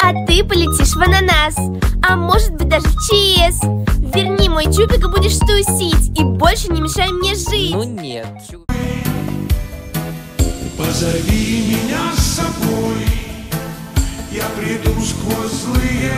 А ты полетишь в ананас А может быть даже в ЧС Верни мой чубик и будешь тусить И больше не мешай мне жить Ну нет. Позови меня с собой, я приду сквозь злые